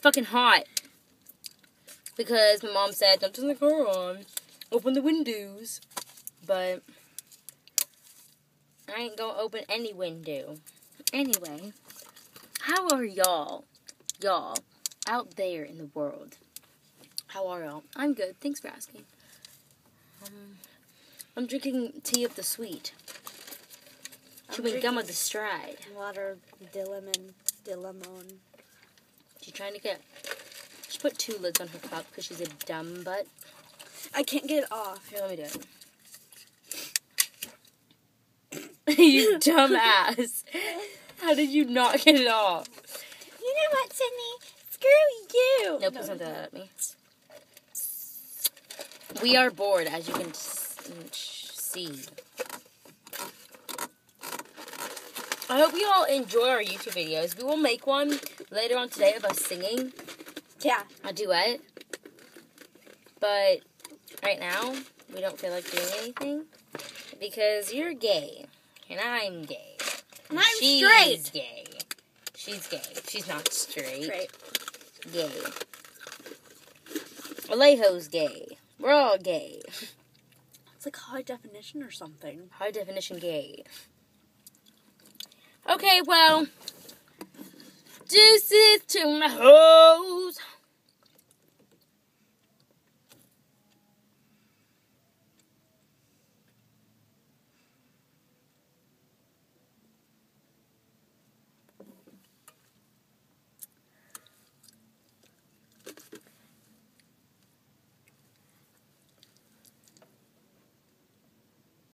fucking hot. Because my mom said, don't turn the car on. Open the windows. But I ain't gonna open any window. Anyway, how are y'all? Y'all out there in the world. How are y'all? I'm good. Thanks for asking. Um, I'm drinking tea of the sweet. I'm Chewing gum of the stride. Water, dilemon, dilemon. She's trying to get. She put two lids on her cup because she's a dumb butt. I can't get it off. Here, let me do it. you dumb ass. How did you not get it off? You know what, Sydney? Screw you. No, please don't throw that at me. We are bored, as you can mm, see. I hope you all enjoy our YouTube videos. We will make one later on today of us singing Yeah. a duet. But right now, we don't feel like doing anything because you're gay and I'm gay. And I'm She's straight. gay. She's gay. She's not straight. Straight. Gay. Alejo's gay. We're all gay. It's like high definition or something. High definition gay. Okay, well, deuces to my hoes.